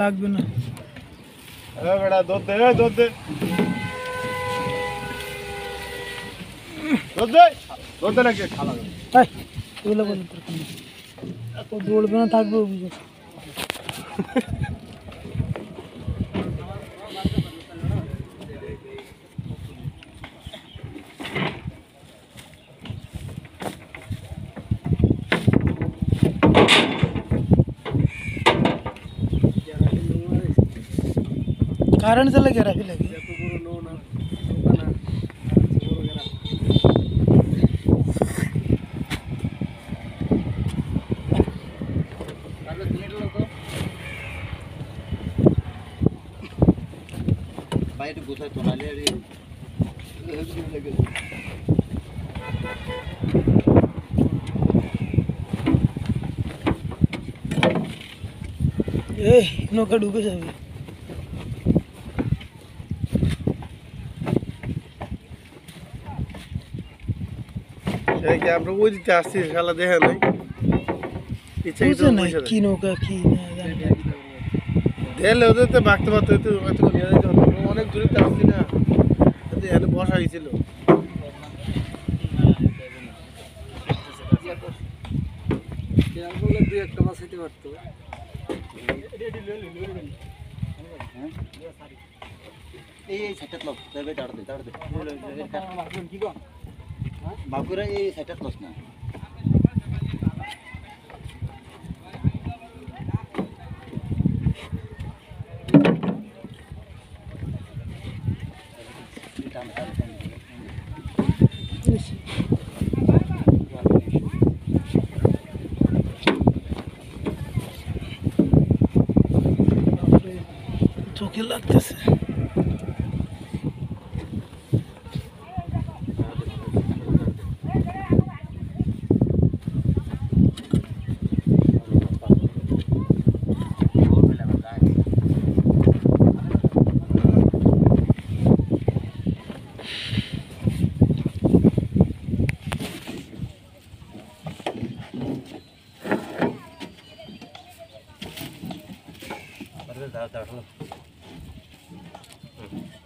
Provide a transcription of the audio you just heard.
লাগবে না। বেড়া দুধ দে দুধ দে। দুধ দে দুধ দে নাকি? খালা এগুলো বন্ধ তো দৌড়বে না থাকবে Thank you. कारण से लगे रहा लगे। बाहेर घुसाय ए नोका डुबे जावे সেই কি আমরা ওই দিতে আসছি খেলা দেখে নাই। কি নৌকা কি না দেখলে ওদের তো বাঁকতে পারতো অনেক দূরে তো আসছি না। এখানে বসা হয়েছিল। দুই একটা মাছ হইতে পারতো এই এই সাইটাত লস দেবে দাঁড় দে বাকুরা এই সাইটাত লস না। চোখে লাগতেছে। ಬರ್ತಿದ್ದಾವೆ ತಗೊಳ್ಳಿ ಹ್ಞೂ